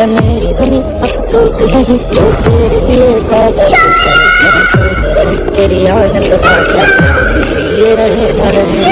है मेरी जमी अफसोस नहीं जो तेरे लिए सादा महफूज रहे तेरी आन सदा चाहता ये रहे भर में